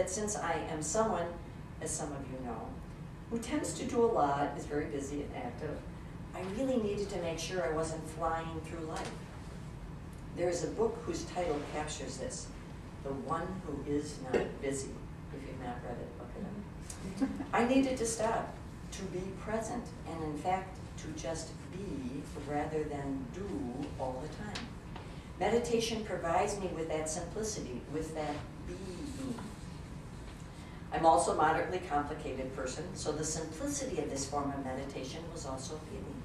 that since I am someone, as some of you know, who tends to do a lot, is very busy and active, I really needed to make sure I wasn't flying through life. There is a book whose title captures this, The One Who Is Not Busy. If you've not read it, look it up. I needed to stop, to be present, and in fact, to just be rather than do all the time. Meditation provides me with that simplicity, with that being. I'm also a moderately complicated person, so the simplicity of this form of meditation was also appealing.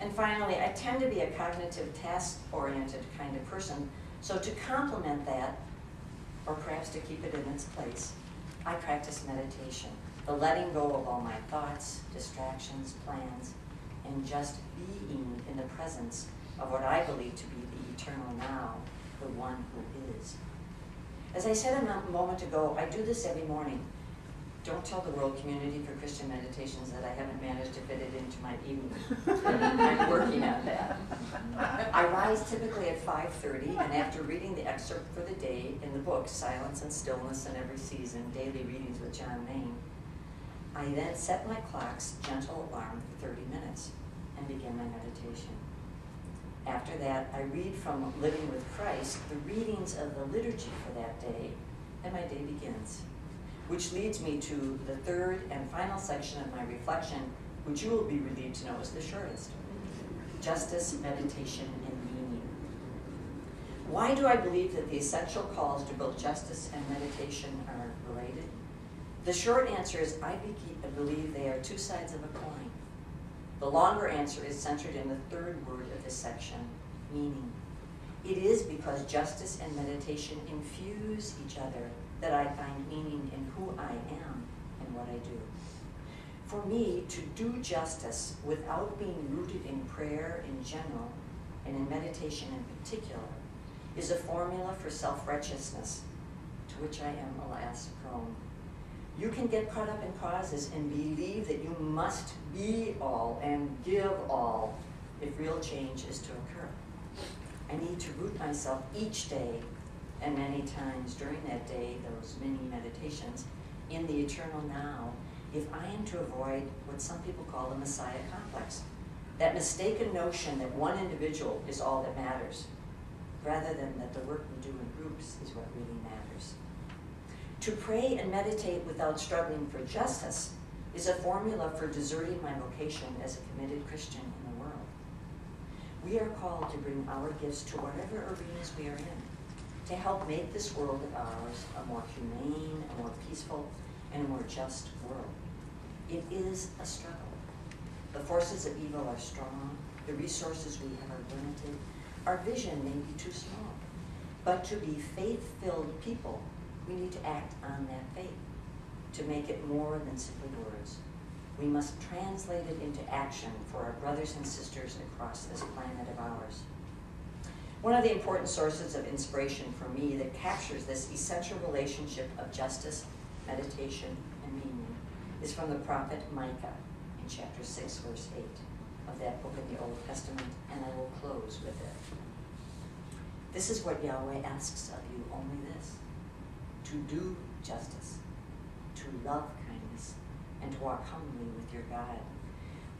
And finally, I tend to be a cognitive, task-oriented kind of person, so to complement that, or perhaps to keep it in its place, I practice meditation, the letting go of all my thoughts, distractions, plans, and just being in the presence of what I believe to be the eternal now, the one who is. As I said a moment ago, I do this every morning. Don't tell the world community for Christian meditations that I haven't managed to fit it into my evening. I'm working on that. I rise typically at 5.30, and after reading the excerpt for the day in the book, Silence and Stillness in Every Season, Daily Readings with John Main, I then set my clock's gentle alarm for 30 minutes and begin my meditation. After that, I read from Living with Christ the readings of the liturgy for that day, and my day begins. Which leads me to the third and final section of my reflection, which you will be relieved to know is the shortest justice, meditation, and meaning. Why do I believe that the essential calls to both justice and meditation are related? The short answer is I believe they are two sides of a coin. The longer answer is centered in the third word of this section, meaning. It is because justice and meditation infuse each other that I find meaning in who I am and what I do. For me, to do justice without being rooted in prayer in general and in meditation in particular is a formula for self-righteousness to which I am, alas, prone. You can get caught up in causes and believe that you must be all and give all if real change is to occur. I need to root myself each day and many times during that day, those mini meditations, in the eternal now, if I am to avoid what some people call the Messiah complex, that mistaken notion that one individual is all that matters, rather than that the work we do in groups is what really matters. To pray and meditate without struggling for justice is a formula for deserting my vocation as a committed Christian in the world. We are called to bring our gifts to whatever arenas we are in, to help make this world of ours a more humane, a more peaceful, and a more just world. It is a struggle. The forces of evil are strong, the resources we have are limited, our vision may be too small. But to be faith-filled people we need to act on that faith to make it more than simply words. We must translate it into action for our brothers and sisters across this planet of ours. One of the important sources of inspiration for me that captures this essential relationship of justice, meditation, and meaning is from the prophet Micah in chapter 6, verse 8 of that book in the Old Testament, and I will close with it. This is what Yahweh asks of you, only this to do justice, to love kindness, and to walk humbly with your God.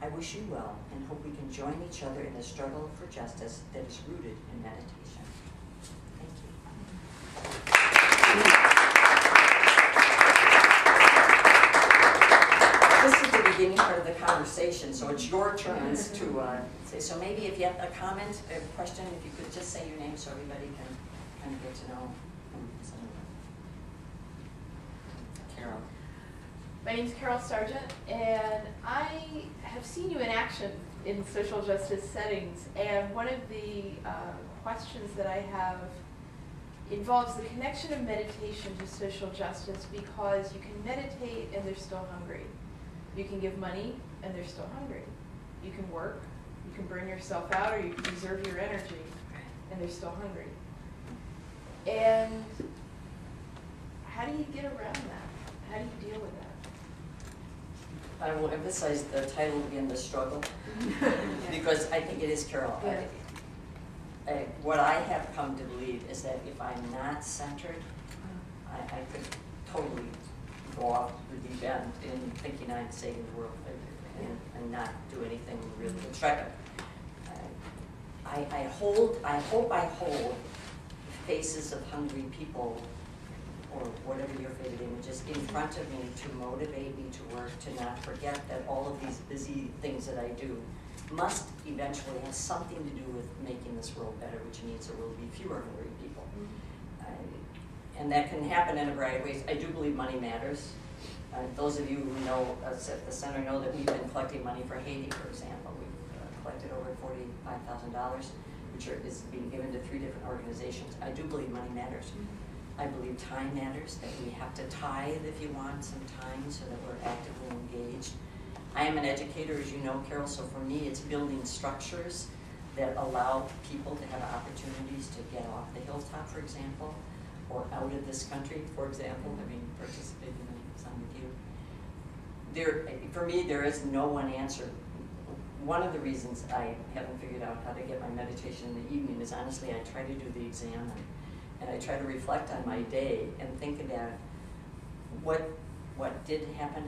I wish you well and hope we can join each other in the struggle for justice that is rooted in meditation. Thank you. This is the beginning part of the conversation, so it's your turns to uh, say. So maybe if you have a comment, a question, if you could just say your name so everybody can kind of get to know. Carol. My name is Carol Sargent, and I have seen you in action in social justice settings. And one of the uh, questions that I have involves the connection of meditation to social justice because you can meditate and they're still hungry. You can give money and they're still hungry. You can work, you can burn yourself out, or you can preserve your energy and they're still hungry. And how do you get around that? How do you deal with that? I will emphasize the title again, The Struggle, because I think it is Carol. Yeah. I, I, what I have come to believe is that if I'm not centered, I, I could totally go off the deep end in thinking I'm saving the world and, and not do anything really constructive. I, I hold, I hope I hold faces of hungry people or whatever your favorite image is in front of me to motivate me to work, to not forget that all of these busy things that I do must eventually have something to do with making this world better, which means there will be fewer hungry people. I- And that can happen in a variety of ways. I do believe money matters. Uh, Those of you who know us at the center know that we've been collecting money for Haiti, for example. We've uh, collected over forty-five thousand dollars, which are, is being given to three different organizations. I do believe money matters. I believe time matters, that we have to tithe if you want some time so that we're actively engaged. I am an educator, as you know, Carol, so for me, it's building structures that allow people to have opportunities to get off the hilltop, for example, or out of this country, for example, I mean, participating in some with you. There, for me, there is no one answer. One of the reasons I haven't figured out how to get my meditation in the evening is honestly, I try to do the exam and, I try to reflect on my day and think about what, what did happen,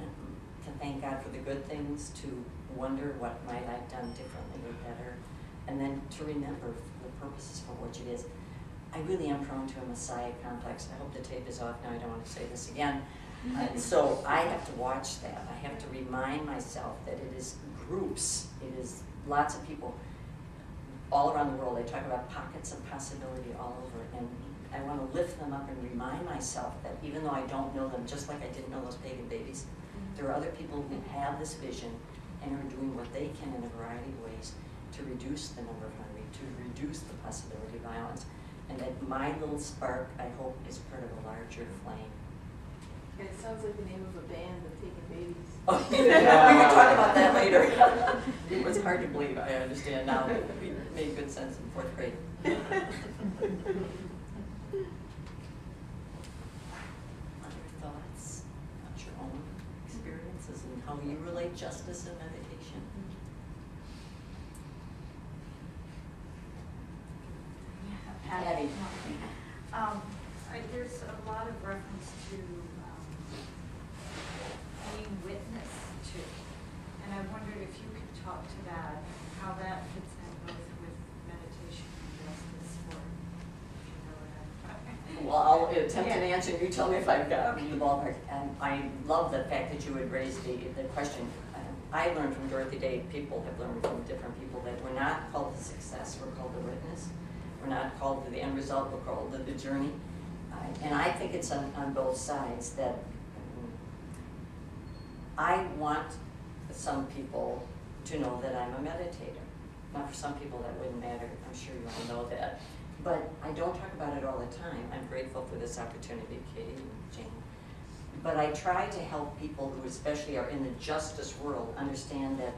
to thank God for the good things, to wonder what might I've done differently or better, and then to remember the purposes for which it is. I really am prone to a messiah complex. I hope the tape is off now. I don't want to say this again. So I have to watch that. I have to remind myself that it is groups. It is lots of people all around the world. They talk about pockets of possibility all over, and I want to lift them up and remind myself that even though I don't know them, just like I didn't know those pagan babies, mm-hmm. there are other people who have this vision and are doing what they can in a variety of ways to reduce the number of hungry, to reduce the possibility of violence. And that my little spark, I hope, is part of a larger flame. And it sounds like the name of a band, the Pagan Babies. Oh, we can talk about that later. It was hard to believe, I understand now, it made good sense in fourth grade. Other thoughts about your own experiences and how you relate justice and meditation? Patty. Um, I, there's a lot of reference to, um, being witness to, and I wondered if you could talk to that, how that fits in both with meditation and justice, or, if you know what I'm. Well, I'll attempt an answer, and you tell me if I've got Okay. the ballpark. And I love the fact that you would raise the, the question. Um, I learned from Dorothy Day, people have learned from different people, that we're not called to success, we're called to witness. We're not called to the end result, we're called to the journey. And I think it's on, on both sides that um, I want some people to know that I'm a meditator. Now, for some people, that wouldn't matter, I'm sure you all know that. But I don't talk about it all the time. I'm grateful for this opportunity, Katie and Jane. But I try to help people who especially are in the justice world understand that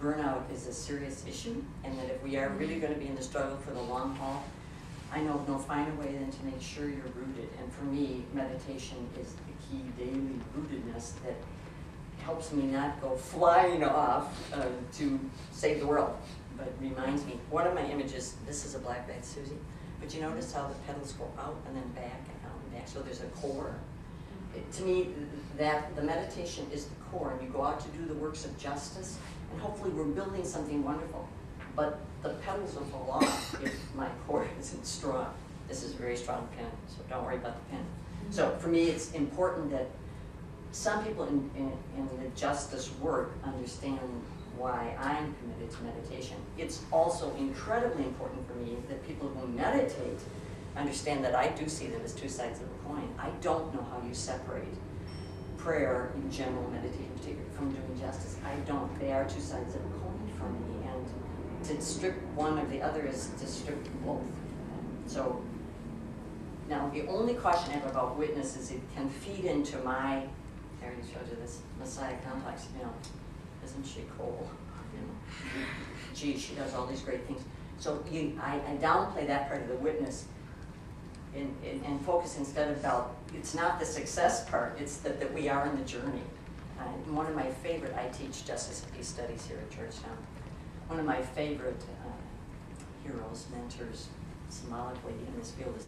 burnout is a serious issue and that if we are really gonna be in the struggle for the long haul, I know of no finer way than to make sure you're rooted. And for me, meditation is the key daily rootedness that helps me not go flying off uh, to save the world, but reminds me. One of my images, this is a black-eyed Susie, but you notice how the petals go out and then back and out and back, so there's a core. It- To me, that, the meditation is the core, and you go out to do the works of justice, and hopefully we're building something wonderful. But the petals will fall off if my core isn't strong. This is a very strong pen, so don't worry about the pen. Mm-hmm. So for me, it's important that some people in, in, in the justice work understand why I'm committed to meditation. It's also incredibly important for me that people who meditate understand that I do see them as two sides of a coin. I don't know how you separate prayer in general, meditation in particular, from doing justice. I don't. They are two sides of a coin for me, and to strip one of the other is to strip both. So now, the only caution I have about witness is it can feed into my, I already showed you this, Messiah complex, you know, isn't she cool? You know, Gee, she does all these great things. So you, I, I downplay that part of the witness and focus instead about, it's not the success part, it's that, that we are in the journey. Uh, one of my favorite, I teach justice and peace studies here at Georgetown. One of my favorite uh, heroes, mentors, symbolically in this field is